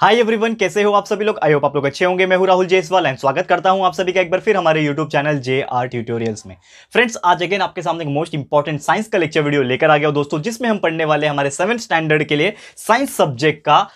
Hi everyone कैसे हो आप सभी लोग? आई होप आप लोग अच्छे होंगे। मैं हूँ राहुल जयसवाल एंड स्वागत करता हूँ आप सभी का एक बार फिर हमारे YouTube channel J R tutorials में। फ्रेंड्स आज अगेन आपके सामने एक मोस्ट इंपॉर्टेंट साइंस का लेक्चर वीडियो लेकर आ गया दोस्तों, जिसमें हम पढ़ने वाले हमारे सेवन स्टैंडर्ड के लिए साइंस सब्जेक्ट का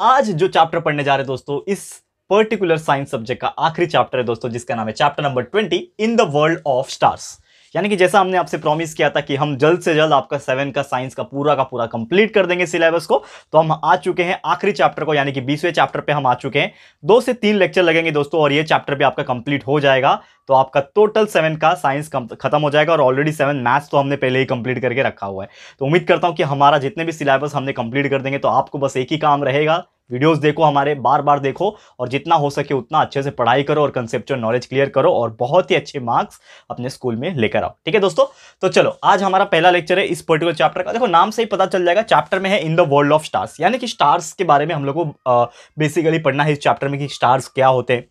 आज जो चैप्टर पढ़ने जा रहे दोस्तों, इस पर्टिकुलर साइंस सब्जेक्ट का आखिरी चैप्टर है दोस्तों, जिसका नाम है chapter number twenty in the world of stars यानी कि जैसा हमने आपसे प्रॉमिस किया था कि हम जल्द से जल्द आपका सेवन का साइंस का पूरा का पूरा कंप्लीट कर देंगे सिलेबस को तो हम आ चुके हैं आखिरी चैप्टर को, यानी कि बीसवें चैप्टर पे हम आ चुके हैं। दो से तीन लेक्चर लगेंगे दोस्तों, और ये चैप्टर भी आपका कंप्लीट हो जाएगा। तो आपका टोटल सेवन का साइंस खत्म हो जाएगा और ऑलरेडी सेवन मैथ्स तो हमने पहले ही कंप्लीट करके रखा हुआ है। तो उम्मीद करता हूँ कि हमारा जितने भी सिलेबस हमने कंप्लीट कर देंगे तो आपको बस एक ही काम रहेगा। वीडियोस देखो हमारे बार बार देखो और जितना हो सके उतना अच्छे से पढ़ाई करो और कंसेप्चुअल नॉलेज क्लियर करो और बहुत ही अच्छे मार्क्स अपने स्कूल में लेकर आओ। ठीक है दोस्तों? तो चलो, आज हमारा पहला लेक्चर है इस पर्टिकुलर चैप्टर का। देखो, नाम से ही पता चल जाएगा चैप्टर में है in the world of stars यानी कि स्टार्स के बारे में हम लोग को बेसिकली पढ़ना है इस चैप्टर में कि स्टार्स क्या होते हैं।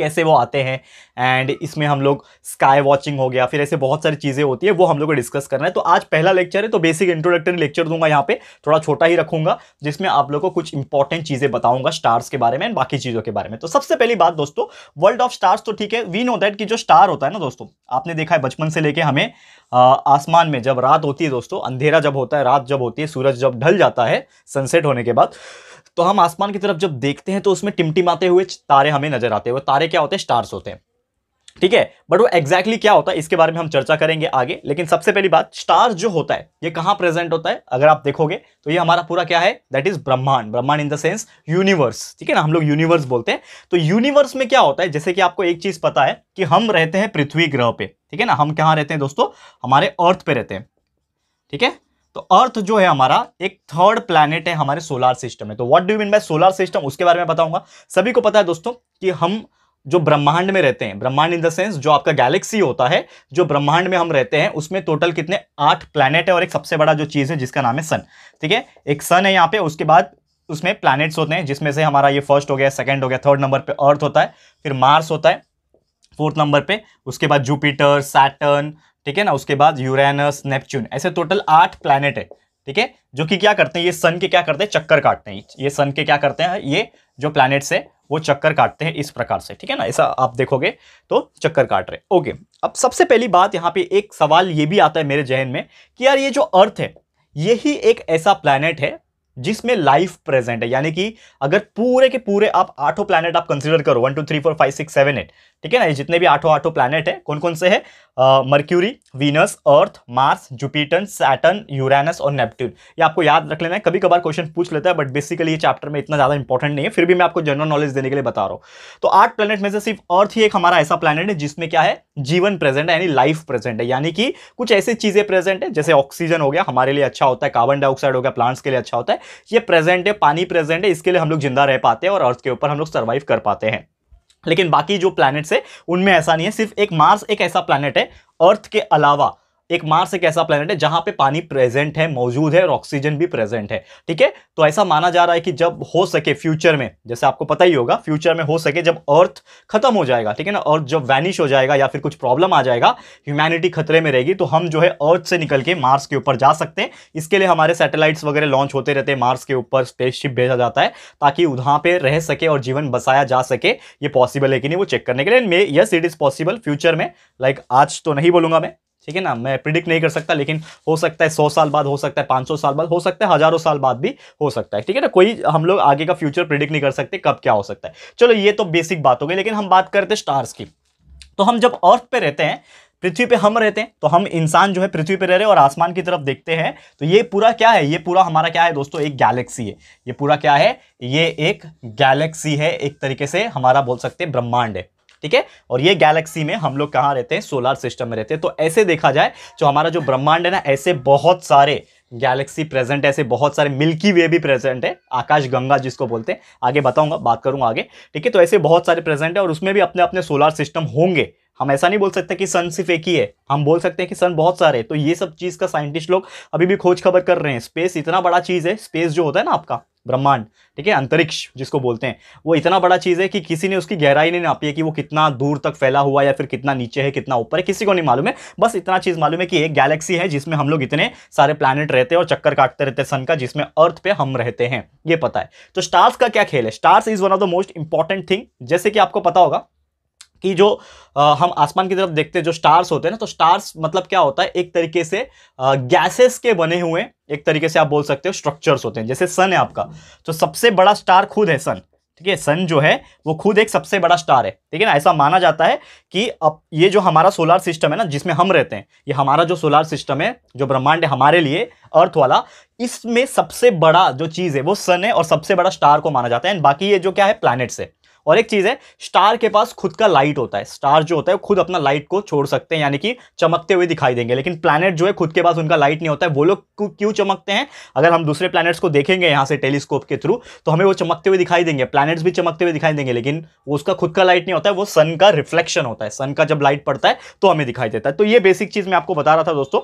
कैसे वो आते हैं एंड इसमें हम लोग स्काई वॉचिंग हो गया, फिर ऐसे बहुत सारी चीज़ें होती है, वो हम लोग को डिस्कस करना है। तो आज पहला लेक्चर है तो बेसिक इंट्रोडक्टरी लेक्चर दूँगा यहाँ पे, थोड़ा छोटा ही रखूँगा, जिसमें आप लोग को कुछ इंपॉर्टेंट चीज़ें बताऊँगा स्टार्स के बारे में एंड बाकी चीज़ों के बारे में। तो सबसे पहली बात दोस्तों वर्ल्ड ऑफ़ स्टार्स तो ठीक है वी नो दैट कि जो स्टार होता है ना दोस्तों, आपने देखा है बचपन से लेके हमें आसमान में जब रात होती है दोस्तों, अंधेरा जब होता है, रात जब होती है, सूरज जब ढल जाता है सनसेट होने के बाद तो हम आसमान की तरफ़ जब देखते हैं तो उसमें टिमटिमाते हुए तारे हमें नज़र आते हैं। वो तारे क्या होते हैं? स्टार्स होते हैं। ठीक है? बट वो एग्जैक्टली exactly क्या होता है? इसके बारे में हम चर्चा करेंगे आगे। लेकिन सबसे पहली बात स्टार जो होता है, ये कहाँ प्रेजेंट होता है? अगर आप देखोगे तो ये हमारा पूरा क्या है? दैट इज़ ब्रह्मांड ब्रह्मांड इन द सेंस यूनिवर्स ठीक है ना? हम लोग यूनिवर्स बोलते हैं। तो यूनिवर्स में क्या होता है? जैसे कि आपको एक चीज़ पता है कि हम रहते हैं पृथ्वी ग्रह पे। ठीक है ना? हम कहाँ रहते हैं दोस्तों? हमारे अर्थ पे रहते हैं। ठीक है? तो अर्थ जो है हमारा, एक थर्ड प्लैनेट है हमारे सोलार सिस्टम में। तो what do mean by solar system उसके बारे में बताऊँगा। सभी को पता है दोस्तों कि हम जो ब्रह्मांड में रहते हैं, ब्रह्मांड इन द सेंस जो आपका गैलेक्सी होता है, जो ब्रह्मांड में हम रहते हैं, उसमें टोटल कितने? आठ प्लैनेट है और एक सबसे बड़ा जो चीज़ है जिसका नाम है सन ठीक है? एक सन है यहाँ पे, उसके बाद उसमें प्लैनेट्स होते हैं, जिसमें से हमारा ये फ़र्स्ट हो गया सेकंड हो गया थर्ड नंबर पे अर्थ होता है, फिर मार्स होता है फोर्थ नंबर पे, उसके बाद जुपिटर सैटर्न ठीक है ना? उसके बाद यूरेनस नेपच्यून ऐसे टोटल आठ प्लैनेट है, ठीक है? जो कि क्या करते हैं? ये सन के क्या करते हैं? चक्कर काटते हैं। ये सन के क्या करते हैं? ये जो प्लैनेट्स है वो चक्कर काटते हैं इस प्रकार से, ठीक है ना? ऐसा आप देखोगे तो चक्कर काट रहे ओके अब सबसे पहली बात यहाँ पे एक सवाल ये भी आता है मेरे जहन में कि यार ये जो अर्थ है यही एक ऐसा प्लैनेट है जिसमें लाइफ प्रेजेंट है? यानी कि अगर पूरे के पूरे आप आठों प्लानट आप कंसिडर करो one two three four five six seven eight ठीक है ना? ये जितने भी आठों आठों प्लैनेट है कौन कौन से है? Mercury Venus Earth Mars Jupiter Saturn Uranus और नेपट्यून ये आपको याद रख लेना है। कभी कभार क्वेश्चन पूछ लेता है बट बेसिकली ये चैप्टर में इतना ज़्यादा इंपॉर्टेंट नहीं है। फिर भी मैं आपको जनरल नॉलेज देने के लिए बता रहा हूँ। तो आठ प्लैनेट में से सिर्फ़ अर्थ ही एक हमारा ऐसा प्लैनेट है, जिसमें क्या है? जीवन प्रेजेंट है, यानी लाइफ प्रेजेंट है। यानी कि कुछ ऐसी चीज़ें प्रेजेंट है, जैसे ऑक्सीजन हो गया, हमारे लिए अच्छा होता है। कार्बन डाइऑक्साइड हो गया प्लांट्स के लिए अच्छा होता है। ये प्रेजेंट है, पानी प्रेजेंट है, इसके लिए हम लोग ज़िंदा रह पाते हैं और अर्थ के ऊपर हम लोग सर्वाइव कर पाते हैं। लेकिन बाकी जो प्लानट्स है, उनमें ऐसा नहीं है, सिर्फ़ एक मार्स एक ऐसा प्लानट है अर्थ के अलावा। एक मार्स एक ऐसा प्लेनेट है जहाँ पे पानी प्रेजेंट है, मौजूद है और ऑक्सीजन भी प्रेजेंट है। ठीक है? तो ऐसा माना जा रहा है कि जब हो सके फ्यूचर में, जैसे आपको पता ही होगा फ्यूचर में हो सके जब अर्थ खत्म हो जाएगा, ठीक है ना? अर्थ जब वैनिश हो जाएगा या फिर कुछ प्रॉब्लम आ जाएगा ह्यूमैनिटी खतरे में रहेगी तो हम जो है अर्थ से निकल के मार्स के ऊपर जा सकते हैं। इसके लिए हमारे सैटेलाइट्स वगैरह लॉन्च होते रहते हैं मार्स के ऊपर स्पेसशिप भेजा जाता है, ताकि वहाँ पर रह सके और जीवन बसाया जा सके। ये पॉसिबल है कि नहीं वो चेक करने के लिए। Yes it is possible future में। लाइक आज तो नहीं बोलूँगा मैं। ठीक है ना? मैं प्रिडिक्ट नहीं कर सकता, लेकिन हो सकता है सौ साल बाद हो सकता है, पाँच सौ साल बाद हो सकता है, हज़ारों साल बाद भी हो सकता है, ठीक है ना? कोई हम लोग आगे का फ्यूचर प्रिडिक्ट नहीं कर सकते, कब क्या हो सकता है। चलो, ये तो बेसिक बात हो गई, लेकिन हम बात करते हैं स्टार्स की। तो हम जब अर्थ पे रहते हैं, पृथ्वी पे हम रहते हैं तो हम इंसान जो है पृथ्वी पे रह रहे हैं और आसमान की तरफ़ देखते हैं तो ये पूरा क्या है? ये पूरा हमारा क्या है दोस्तों? एक गैलेक्सी है। ये पूरा क्या है? ये एक गैलेक्सी है, एक तरीके से हमारा बोल सकते हैं ब्रह्मांड है। ठीक है? और ये गैलेक्सी में हम लोग कहाँ रहते हैं? सोलार सिस्टम में रहते हैं। तो ऐसे देखा जाए, जो हमारा जो ब्रह्मांड है ना, ऐसे बहुत सारे गैलेक्सी प्रेजेंट ऐसे बहुत सारे मिल्की वे भी प्रेजेंट है। आकाश गंगा जिसको बोलते हैं। आगे बताऊँगा, बात करूँगा आगे। ठीक है? तो ऐसे बहुत सारे प्रेजेंट है और उसमें भी अपने अपने सोलार सिस्टम होंगे। हम ऐसा नहीं बोल सकते कि सन सिर्फ़ एक ही है। हम बोल सकते हैं कि सन बहुत सारे तो ये सब चीज़ का साइंटिस्ट लोग अभी भी खोज खबर कर रहे हैं। स्पेस इतना बड़ा चीज़ है। स्पेस जो होता है ना आपका ब्रह्मांड, ठीक है? अंतरिक्ष जिसको बोलते हैं। वो इतना बड़ा चीज़ है कि किसी ने उसकी गहराई नहीं नापी है कि वो कितना दूर तक फैला हुआ या फिर कितना नीचे है, कितना ऊपर है, किसी को नहीं मालूम है। बस इतना चीज़ मालूम है कि एक गैलेक्सी है जिसमें हम लोग इतने सारे प्लानट रहते हैं और चक्कर काटते रहते हैं सन का, जिसमें अर्थ पे हम रहते हैं, ये पता है। तो स्टार्स का क्या खेल है? Stars is one of the most important thing जैसे कि आपको पता होगा कि जो आ, हम आसमान की तरफ़ देखते हैं जो स्टार्स होते हैं ना तो स्टार्स मतलब क्या होता है? एक तरीके से गैसेस के बने हुए एक तरीके से आप बोल सकते हो स्ट्रक्चर्स होते हैं जैसे सन है आपका। तो सबसे बड़ा स्टार खुद है सन ठीक है? सन जो है वो खुद एक सबसे बड़ा स्टार है ठीक है ना? ऐसा माना जाता है कि अब ये जो हमारा सोलार सिस्टम है ना जिसमें हम रहते हैं ये हमारा जो सोलार सिस्टम है जो ब्रह्मांड है हमारे लिए अर्थ वाला इसमें सबसे बड़ा जो चीज़ है वो सन है और सबसे बड़ा स्टार को माना जाता है। एंड बाकी ये जो क्या है? प्लैनेट्स है। और एक चीज़ है, स्टार के पास खुद का लाइट होता है। स्टार जो होता है खुद अपना लाइट को छोड़ सकते हैं, यानी कि चमकते हुए दिखाई देंगे। लेकिन प्लैनेट जो है, खुद के पास उनका लाइट नहीं होता है। वो लोग क्यों चमकते हैं? अगर हम दूसरे प्लैनेट्स को देखेंगे यहाँ से टेलीस्कोप के थ्रू तो हमें वो चमकते हुए दिखाई देंगे। प्लैनेट्स भी चमकते हुए दिखाई देंगे, लेकिन उसका खुद का लाइट नहीं होता है, वो सन का रिफ्लेक्शन होता है। सन का जब लाइट पड़ता है तो हमें दिखाई देता है। तो ये बेसिक चीज़ मैं आपको बता रहा था दोस्तों।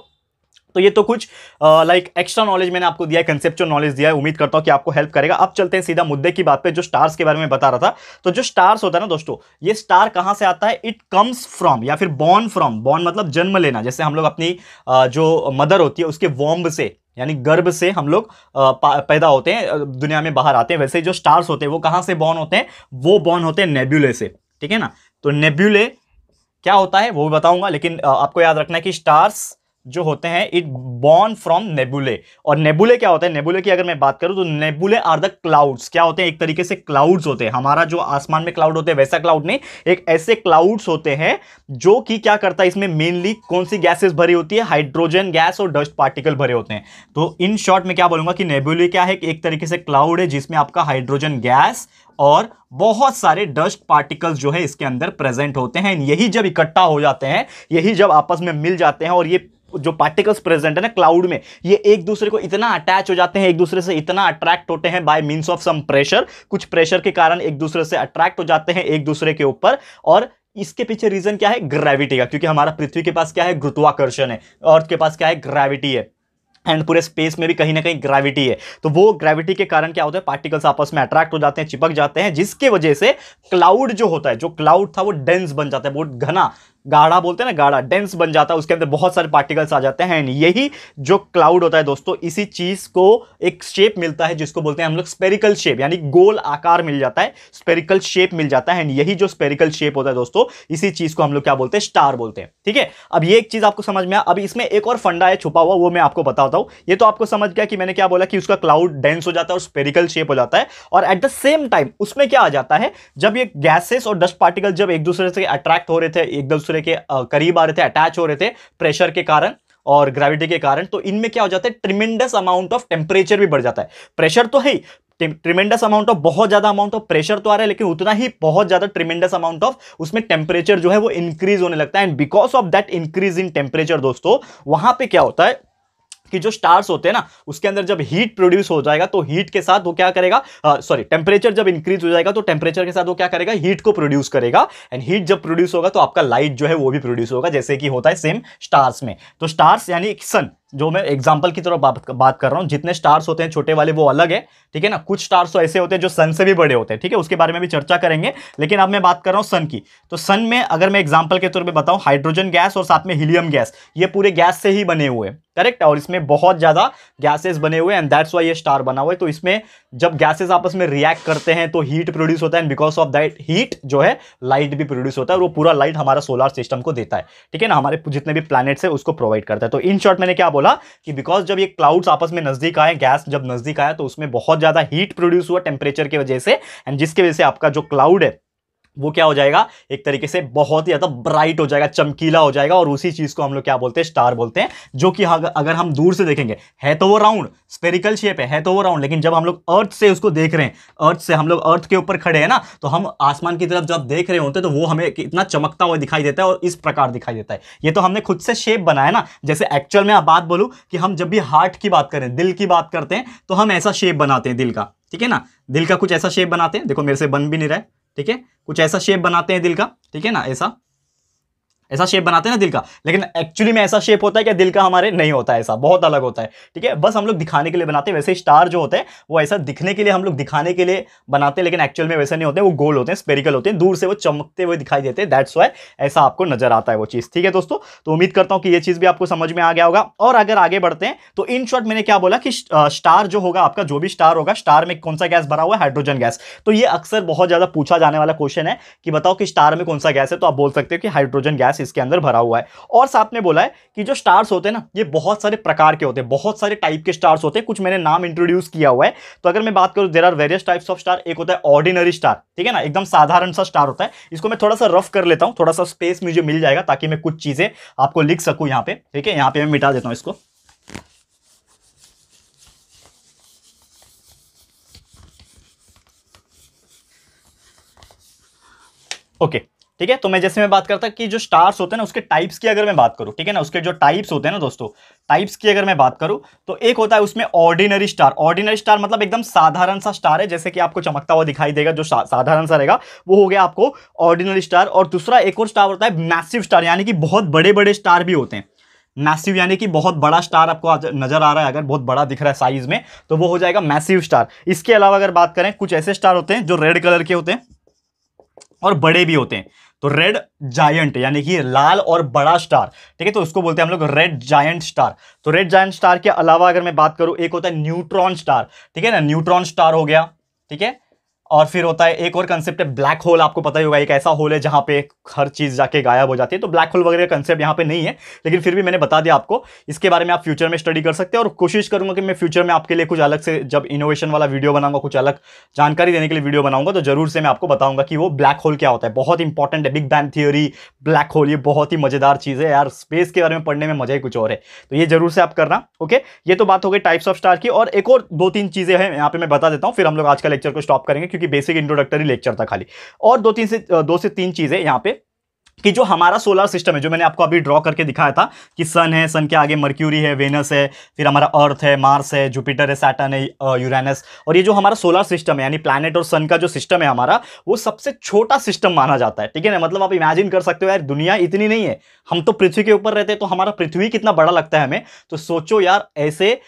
तो ये तो कुछ लाइक एक्स्ट्रा नॉलेज मैंने आपको दिया है कंसेप्चुअल नॉलेज दिया है। उम्मीद करता हूँ कि आपको हेल्प करेगा। अब चलते हैं सीधा मुद्दे की बात पे, जो स्टार्स के बारे में बता रहा था। तो जो स्टार्स होता है ना दोस्तों, ये स्टार कहाँ से आता है? इट कम्स फ्रॉम या फिर बॉर्न फ्रॉम बॉर्न मतलब जन्म लेना। जैसे हम लोग अपनी जो मदर होती है, उसके वॉम्ब से, यानी गर्भ से हम लोग पैदा होते हैं दुनिया में बाहर आते हैं। वैसे जो स्टार्स होते हैं, वो कहाँ से बॉर्न होते हैं? वो बॉर्न होते हैं नेब्यूले से, ठीक है ना? तो नेब्यूले क्या होता है? वो भी बताऊँगा, लेकिन आपको याद रखना है कि स्टार्स जो होते हैं इट बॉर्न फ्रॉम नेबुले और नेबुले क्या होते हैं? नेबुले की अगर मैं बात करूँ तो नेबुले आर द क्लाउड्स क्या होते हैं? एक तरीके से क्लाउड्स होते हैं। हमारा जो आसमान में क्लाउड होते हैं, वैसा क्लाउड नहीं, एक ऐसे क्लाउड्स होते हैं, जो कि क्या करता है, इसमें मेनली कौन सी गैसेस भरी होती है? हाइड्रोजन गैस और डस्ट पार्टिकल भरे होते हैं। तो इन शॉर्ट में क्या बोलूँगा कि नेबुले क्या है? एक तरीके से क्लाउड है, जिसमें आपका हाइड्रोजन गैस और बहुत सारे डस्ट पार्टिकल्स जो है, इसके अंदर प्रेजेंट होते हैं। यही जब इकट्ठा हो जाते हैं, यही जब आपस में मिल जाते हैं और ये जो पार्टिकल्स प्रेजेंट है ना क्लाउड में, ये एक दूसरे को इतना अटैच हो जाते हैं, एक दूसरे से इतना अट्रैक्ट होते हैं by means of some pressure कुछ प्रेशर के कारण एक दूसरे से अट्रैक्ट हो जाते हैं एक दूसरे के ऊपर, और इसके पीछे रीजन क्या है? ग्रेविटी का, क्योंकि हमारा पृथ्वी के पास क्या है? गुरुत्वाकर्षण है अर्थ के पास क्या है? ग्रेविटी है एंड पूरे स्पेस में भी कहीं ना कहीं ग्रेविटी है। तो वो ग्रेविटी के कारण क्या होता है? पार्टिकल्स आपस में अट्रैक्ट हो जाते हैं, चिपक जाते हैं, जिसके वजह से क्लाउड जो होता है, जो क्लाउड था वो डेंस बन जाता है, बहुत घना, गाढ़ा बोलते हैं ना, गाढ़ा डेंस बन जाता है, उसके अंदर बहुत सारे पार्टिकल्स आ जाते हैं यही जो क्लाउड होता है दोस्तों, इसी चीज़ को एक शेप मिलता है, जिसको बोलते हैं हम लोग स्पेरिकल शेप यानी गोल आकार मिल जाता है स्पेरिकल शेप मिल जाता है यही जो स्पेरिकल शेप होता है दोस्तों, इसी चीज़ को हम लोग क्या बोलते हैं स्टार बोलते हैं, ठीक है? अब ये एक चीज़ आपको समझ में आया अब इसमें एक और फंडा है, छुपा हुआ, वो मैं आपको बताता हूँ, ये तो आपको समझ गया कि मैंने क्या बोला कि उसका क्लाउड डेंस हो जाता है और स्पेरिकल शेप हो जाता है, और एट द सेम टाइम उसमें क्या आ जाता है ये गैसेस और डस्ट पार्टिकल जब एक दूसरे से अट्रैक्ट हो रहे थे, एक दूसरे के करीब आ रहे थे अटैच हो रहे थे प्रेशर के कारण और ग्रेविटी के कारण तो इनमें क्या हो जाता है ट्रिमेंडस अमाउंट ऑफ़ टेम्परेचर भी बढ़ जाता है। प्रेशर तो है ही ट्रिमेंडस अमाउंट ऑफ़ बहुत ज़्यादा अमाउंट ऑफ़ प्रेशर तो आ रहा है, लेकिन उतना ही बहुत ज़्यादा ट्रिमेंडस अमाउंट ऑफ़ उसमें टेम्परेचर जो है वो इंक्रीज होने लगता है। And because of that increase in temperature दोस्तों, वहाँ पे क्या होता है कि जो स्टार्स होते हैं ना, उसके अंदर जब हीट प्रोड्यूस हो जाएगा तो हीट के साथ वो क्या करेगा? सॉरी टेम्परेचर जब इंक्रीज हो जाएगा तो टेम्परेचर के साथ वो क्या करेगा? हीट को प्रोड्यूस करेगा। एंड हीट जब प्रोड्यूस होगा तो आपका लाइट जो है वो भी प्रोड्यूस होगा, जैसे कि होता है सेम स्टार्स में। तो स्टार्स यानी सन जो मैं एग्ज़ाम्पल की तरफ़ बात, बात कर रहा हूँ जितने स्टार्स होते हैं छोटे वाले वो अलग है ठीक है ना? कुछ स्टार्स तो ऐसे होते हैं जो सन से भी बड़े होते हैं ठीक है? उसके बारे में भी चर्चा करेंगे लेकिन अब मैं बात कर रहा हूँ सन की। तो सन में अगर मैं एग्ज़ाम्पल के तौर पर बताऊँ हाइड्रोजन गैस और साथ में हीलियम गैस ये पूरे गैस से ही बने हुए हैं करेक्ट और इसमें बहुत ज़्यादा गैसेस बने हुए एंड दैट्स वाई ये स्टार बना हुआ है। तो इसमें जब गैसेस आपस में रिएक्ट करते हैं तो हीट प्रोड्यूस होता है and because of that heat जो है लाइट भी प्रोड्यूस होता है और वो पूरा लाइट हमारा सोलर सिस्टम को देता है ठीक है ना? हमारे जितने भी प्लैनेट्स है उसको प्रोवाइड करता है। तो इन शॉर्ट मैंने क्या बोला कि बिकॉज़ जब ये क्लाउड्स आपस में नज़दीक आए गैस जब नज़दीक आया तो उसमें बहुत ज़्यादा हीट प्रोड्यूस हुआ टेम्परेचर की वजह से एंड जिसके वजह से आपका जो क्लाउड है वो क्या हो जाएगा? एक तरीके से बहुत ही ज़्यादा ब्राइट हो जाएगा चमकीला हो जाएगा और उसी चीज़ को हम लोग क्या बोलते हैं? स्टार बोलते हैं जो कि अगर हम दूर से देखेंगे है तो वो राउंड स्पेरिकल शेप है, है तो वो राउंड लेकिन जब हम लोग अर्थ से उसको देख रहे हैं अर्थ से हम लोग अर्थ के ऊपर खड़े हैं ना तो हम आसमान की तरफ़ जब देख रहे होते तो वो हमें इतना चमकता हुआ दिखाई देता है और इस प्रकार दिखाई देता है। ये तो हमने खुद से शेप बनाया ना जैसे एक्चुअल में बात बोलूँ कि हम जब भी हार्ट की बात करें दिल की बात करते हैं तो हम ऐसा शेप बनाते हैं दिल का ठीक है ना? दिल का कुछ ऐसा शेप बनाते हैं? देखो मेरे से बन भी नहीं रहा है। ठीक है? कुछ ऐसा शेप बनाते हैं दिल का ठीक है ना? ऐसा। ऐसा शेप बनाते हैं ना दिल का। लेकिन एक्चुअली में ऐसा शेप होता है क्या दिल का हमारे नहीं होता है ऐसा, बहुत अलग होता है, ठीक है? बस हम लोग दिखाने के लिए बनाते हैं, वैसे स्टार जो होते हैं, वो ऐसा दिखने के लिए हम लोग दिखाने के लिए बनाते हैं, लेकिन एक्चुअल में वैसे नहीं होते, वो गोल होते हैं स्पेरिकल होते हैं, दूर से वो चमकते हुए दिखाई देते हैं दैट्स वाई ऐसा आपको नज़र आता है वो चीज़, ठीक है दोस्तों? तो उम्मीद करता हूँ कि ये चीज़ भी आपको समझ में आ गया होगा। और अगर आगे बढ़ते हैं तो इन शॉर्ट मैंने क्या बोला कि स्टार जो होगा, आपका जो भी स्टार होगा स्टार में कौन सा गैस भरा हुआ है? हाइड्रोजन गैस तो ये अक्सर बहुत ज़्यादा पूछा जाने वाला क्वेश्चन है कि बताओ कि स्टार में कौन सा गैस है? तो आप बोल सकते हो कि हाइड्रोजन गैस इसके अंदर भरा हुआ है। और साथ में बोला है कि जो स्टार्स होते हैं ना, ये बहुत सारे प्रकार के होते हैं, बहुत सारे टाइप के स्टार्स होते हैं। कुछ मैंने नाम इंट्रोड्यूस किया हुआ है। तो अगर मैं बात करूँ there are various types of star एक होता है ऑर्डिनरी स्टार ठीक है ना? एकदम साधारण सा स्टार होता है। इसको मैं थोड़ा सा रफ कर लेता हूँ, थोड़ा सा स्पेस मुझे मिल जाएगा ताकि मैं कुछ चीज़ें आपको लिख सकूँ यहाँ पे, ठीक है? यहाँ पे मैं मिटा देता हूँ इसको। Okay okay. ठीक है? तो मैं जैसे मैं बात करता कि जो स्टार्स होते हैं ना, उसके टाइप्स की अगर मैं बात करूँ, ठीक है ना? उसके जो टाइप्स होते हैं ना दोस्तों टाइप्स की अगर मैं बात करूँ तो एक होता है उसमें ऑर्डिनरी स्टार ऑर्डिनरी स्टार मतलब एकदम साधारण सा स्टार है, जैसे कि आपको चमकता हुआ दिखाई देगा, जो साधारण सा रहेगा, वो हो गया आपको ऑर्डिनरी स्टार और दूसरा एक और स्टार होता है मैसिव स्टार यानी कि बहुत बड़े बड़े स्टार भी होते हैं. मैसिव यानी कि बहुत बड़ा स्टार आपको नज़र आ रहा है, अगर बहुत बड़ा दिख रहा है साइज़ में तो वो हो जाएगा मैसिव स्टार इसके अलावा अगर बात करें, कुछ ऐसे स्टार होते हैं जो रेड कलर के होते हैं और बड़े भी होते हैं. तो रेड जायंट यानी कि लाल और बड़ा स्टार ठीक है? तो उसको बोलते हैं हम लोग रेड जायंट स्टार तो रेड जायंट स्टार के अलावा अगर मैं बात करूँ, एक होता है न्यूट्रॉन स्टार ठीक है ना? न्यूट्रॉन स्टार हो गया, ठीक है? और फिर होता है, एक और कंसेप्ट है ब्लैक होल आपको पता ही होगा, एक ऐसा होल है जहाँ पे हर चीज़ जाके गायब हो जाती है। तो ब्लैक होल वगैरह का कंसेप्ट यहाँ पे नहीं है, लेकिन फिर भी मैंने बता दिया आपको, इसके बारे में आप फ्यूचर में स्टडी कर सकते हैं और कोशिश करूँगा कि मैं फ्यूचर में आपके लिए कुछ अलग से, जब इनोवेशन वाला वीडियो बनाऊँगा, कुछ अलग जानकारी देने के लिए वीडियो बनाऊँगा तो ज़रूर से मैं आपको बताऊँगा कि वो ब्लैक होल क्या होता है। बहुत इंपॉर्टेंट है big bang theory black hole ये बहुत ही मज़ेदार चीज़ है यार स्पेस के बारे में पढ़ने में मज़ा ही कुछ और है। तो ये ज़रूर से आप करना ओके ये तो बात हो गई टाइप्स ऑफ़ स्टार की और एक और दो तीन चीज़ें हैं, यहाँ पे मैं बता देता हूँ, फिर हम लोग आज का लेक्चर को स्टॉप करेंगे क्योंकि बेसिक इंट्रोडक्टरी लेक्चर था खाली। और दो तीन से दो से तीन चीज़ें यहाँ पे कि जो हमारा सोलर सिस्टम है, जो मैंने आपको अभी ड्रॉ करके दिखाया था कि सन है सन के आगे मर्क्यूरी है वेनस है, फिर हमारा अर्थ है मार्स है जुपिटर है सैटर्न है यूरेनस और ये जो हमारा सोलर सिस्टम है, यानी प्लैनेट और सन का जो सिस्टम है हमारा, वो सबसे छोटा सिस्टम माना जाता है। ठीक है ना? मतलब आप इमेजिन कर सकते हो, यार, दुनिया इतनी नहीं है। हम तो पृथ्वी के ऊपर रहते हैं तो हमारा पृथ्वी कितना बड़ा लगता है हमें। तो सोचो यार, ऐसे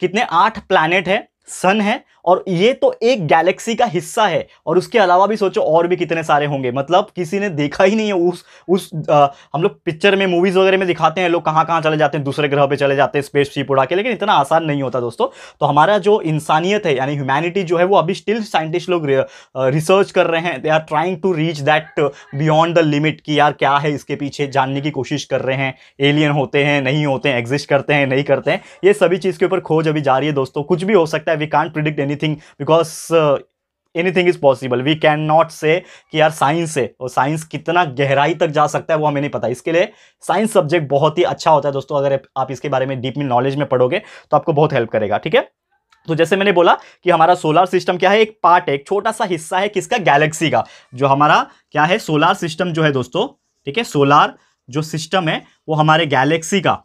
कितने आठ प्लैनेट है सन है और ये तो एक गैलेक्सी का हिस्सा है। और उसके अलावा भी सोचो और भी कितने सारे होंगे। मतलब किसी ने देखा ही नहीं है उस उस आ, हम लोग पिक्चर में मूवीज़ वगैरह में दिखाते हैं लोग कहाँ कहाँ चले जाते हैं दूसरे ग्रह पे चले जाते हैं स्पेस शिप उड़ा के। लेकिन इतना आसान नहीं होता दोस्तों। तो हमारा जो इंसानियत है यानी ह्यूमैनिटी जो है वो अभी स्टिल साइंटिस्ट लोग रिसर्च कर रहे हैं। They are trying to reach that beyond the limit कि यार क्या है इसके पीछे जानने की कोशिश कर रहे हैं। एलियन होते हैं नहीं होते हैं एग्जिस्ट करते हैं नहीं करते हैं। ये सभी चीज़ के ऊपर खोज अभी जारी है दोस्तों। कुछ भी हो सकता है we can't predict anything because anything is possible we can not say कि यार साइंस है, और साइंस कितना गहराई तक जा सकता है वो हमें नहीं पता। इसके लिए साइंस सब्जेक्ट बहुत ही अच्छा होता है दोस्तों, अगर आप इसके बारे में डीप में नॉलेज में पढ़ोगे तो आपको बहुत हेल्प करेगा, ठीक है? तो जैसे मैंने बोला कि हमारा सोलर सिस्टम क्या है? एक पार्ट है, एक छोटा सा हिस्सा है किसका? गैलेक्सी का। जो हमारा क्या है? सोलर सिस्टम जो है दोस्तों, ठीक है? सोलार जो सिस्टम है, वो हमारे गैलेक्सी का।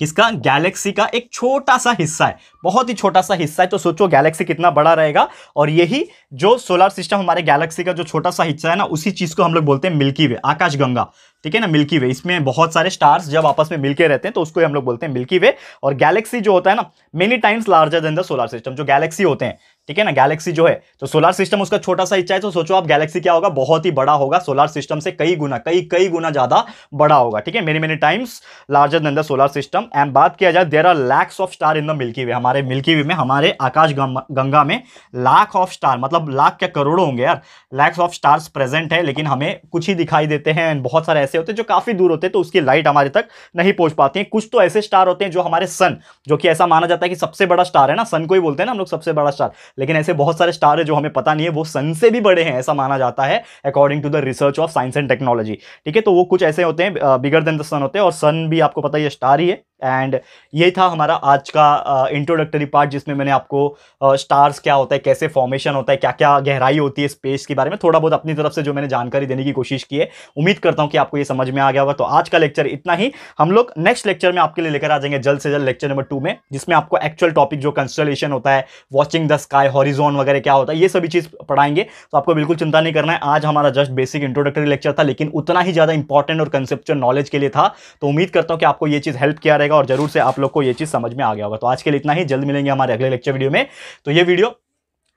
किसका? गैलेक्सी का एक छोटा सा हिस्सा है। बहुत ही छोटा सा हिस्सा है तो सोचो गैलेक्सी कितना बड़ा रहेगा। और यही जो सोलर सिस्टम हमारे गैलेक्सी का जो छोटा सा हिस्सा है ना, उसी चीज़ को हम लोग बोलते हैं मिल्की वे आकाश गंगा। ठीक है ना? मिल्की वे इसमें बहुत सारे स्टार्स जब आपस में मिलके रहते हैं तो उसको हम लोग बोलते हैं मिल्की वे और गैलेक्सी जो होता है ना many times larger than the solar system जो गैलेक्सी होते हैं। ठीक है ना गैलेक्सी जो है तो सोलर सिस्टम उसका छोटा सा हिस्सा है तो सोचो आप गैलेक्सी क्या होगा? बहुत ही बड़ा होगा सोलर सिस्टम से कई गुना, कई कई गुना ज़्यादा बड़ा होगा, ठीक है? Many many times larger than the solar system and बात किया जाए there are lakhs of star in the Milky Way हमारे मिल्की वे में, हमारे आकाश गंगा में लाख ऑफ़ स्टार मतलब लाख क्या करोड़ों होंगे यार लैक्स ऑफ़ स्टार्स प्रेजेंट है, लेकिन हमें कुछ ही दिखाई देते हैं बहुत सारे ऐसे होते हैं जो काफ़ी दूर होते हैं तो उसकी लाइट हमारे तक नहीं पहुँच पाती है। कुछ तो ऐसे स्टार होते हैं जो हमारे सन जो कि ऐसा माना जाता है कि सबसे बड़ा स्टार है ना सन को ही बोलते हैं ना हम लोग सबसे बड़ा स्टार लेकिन ऐसे बहुत सारे स्टार है जो हमें पता नहीं है, वो सन से भी बड़े हैं, ऐसा माना जाता है according to the research of science and technology ठीक है तो वो कुछ ऐसे होते हैं बिगर देन द सन होते हैं, और सन भी आपको पता ही स्टार ही है। एंड ये था हमारा आज का इंट्रोडक्टरी पार्ट जिसमें मैंने आपको स्टार्स क्या होता है, कैसे फॉर्मेशन होता है क्या क्या गहराई होती है स्पेस के बारे में थोड़ा बहुत अपनी तरफ़ से जो मैंने जानकारी देने की कोशिश की है। उम्मीद करता हूँ कि आपको ये समझ में आ गया होगा। तो आज का लेक्चर इतना ही। हम लोग नेक्स्ट लेक्चर में आपके लिए लेकर आ जाएँगे जल्द से जल्द लेक्चर नंबर टू में, जिसमें आपको एक्चुअल टॉपिक जो कंस्टलेशन होता है वॉचिंग द स्काई हॉरिजोन वगैरह क्या होता है, ये सभी चीज़ पढ़ाएँगे। तो आपको बिल्कुल चिंता नहीं करना है। आज हमारा जस्ट बेसिक इंट्रोडक्टरी लेक्चर था, लेकिन उतना ही ज़्यादा इंपॉर्टेंट और कंसेप्चुअल नॉलेज के लिए था। तो उम्मीद करता हूँ कि आपको ये चीज़ हेल्प किया रहेगा। और ज़रूर से आप लोग को ये चीज़ समझ में आ गया होगा। तो आज के लिए इतना ही। जल्द मिलेंगे हमारे अगले लेक्चर वीडियो में। तो ये वीडियो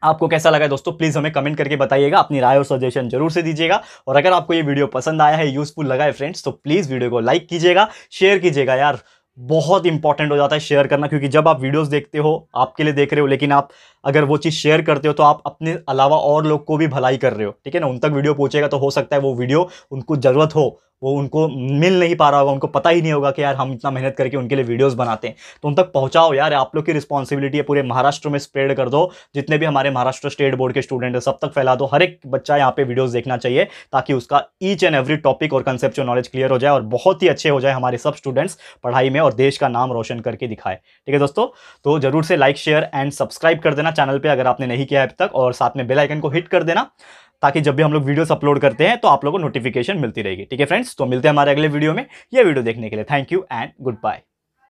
आपको कैसा लगा दोस्तों? प्लीज़ हमें कमेंट करके बताइएगा। अपनी राय और सजेशन ज़रूर से दीजिएगा। और अगर आपको ये वीडियो पसंद आया है यूजफुल लगा है फ्रेंड्स तो प्लीज़ वीडियो को लाइक कीजिएगा शेयर कीजिएगा। यार, बहुत इंपॉर्टेंट हो जाता है शेयर करना, क्योंकि जब आप वीडियोस देखते हो, आपके लिए देख रहे हो, लेकिन आप अगर वो चीज़ शेयर करते हो तो आप अपने अलावा और लोग को भी भलाई कर रहे हो। ठीक है ना? उन तक वीडियो पहुंचेगा तो हो सकता है वो वीडियो उनको ज़रूरत हो। वो उनको मिल नहीं पा रहा होगा, उनको पता ही नहीं होगा कि यार हम इतना मेहनत करके उनके लिए वीडियोस बनाते हैं। तो उन तक पहुंचाओ यार, आप लोग की रिस्पॉन्सिबिलिटी है पूरे महाराष्ट्र में स्प्रेड कर दो। जितने भी हमारे महाराष्ट्र स्टेट बोर्ड के स्टूडेंट हैं, सब तक फैला दो। हर एक बच्चा यहाँ पे वीडियोज़ देखना चाहिए, ताकि उसका ईच एंड एवरी टॉपिक और कंसेप्ट नॉलेज क्लियर हो जाए और बहुत ही अच्छे हो जाए हमारे सब स्टूडेंट्स पढ़ाई में और देश का नाम रोशन करके दिखाए। ठीक है दोस्तों? तो ज़रूर से लाइक शेयर एंड सब्सक्राइब कर देना चैनल पर अगर आपने नहीं किया अब तक और साथ में बेलाइकन को हिट कर देना। ताकि जब भी हम लोग वीडियोस अपलोड करते हैं तो आप लोगों को नोटिफिकेशन मिलती रहेगी। ठीक है फ्रेंड्स तो मिलते हैं हमारे अगले वीडियो में। यह वीडियो देखने के लिए thank you and good bye